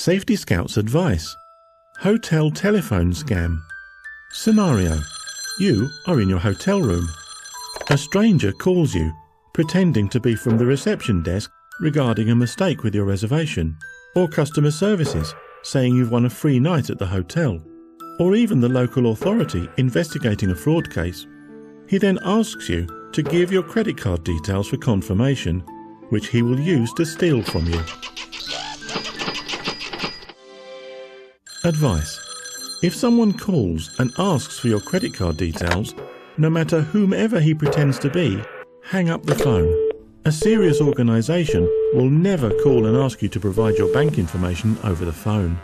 Safety Scout's advice. Hotel telephone scam. Scenario. You are in your hotel room. A stranger calls you, pretending to be from the reception desk regarding a mistake with your reservation, or customer services saying you've won a free night at the hotel, or even the local authority investigating a fraud case. He then asks you to give your credit card details for confirmation, which he will use to steal from you. Advice If someone calls and asks for your credit card details, no matter whomever he pretends to be, hang up the phone. A serious organisation will never call and ask you to provide your bank information over the phone.